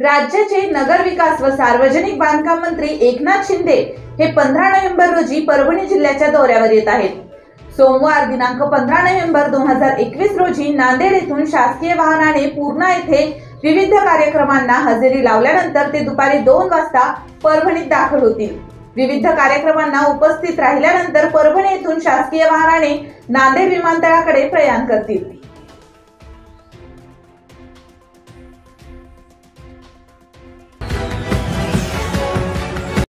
राज्याचे नगरविकास व सार्वजनिक बांधकाम मंत्री एकनाथ शिंदे हे पंधरा नोव्हेंबर रोजी परभणी जिल्ह्याच्या दौऱ्यावर येत आहेत. सोमवार दिनांक पंधरा नोव्हेंबर दोन हजार एकवीस रोजी नांदेड येथून शासकीय वाहनाने पूर्णा येथे विविध कार्यक्रमांना हजेरी लावल्यानंतर ते दुपारी दोन वाजता परभणीत दाखल होतील. विविध कार्यक्रमांना उपस्थित राहिल्यानंतर परभणी येथून शासकीय वाहनाने नांदेड विमानतळाकडे प्रयाण करतील.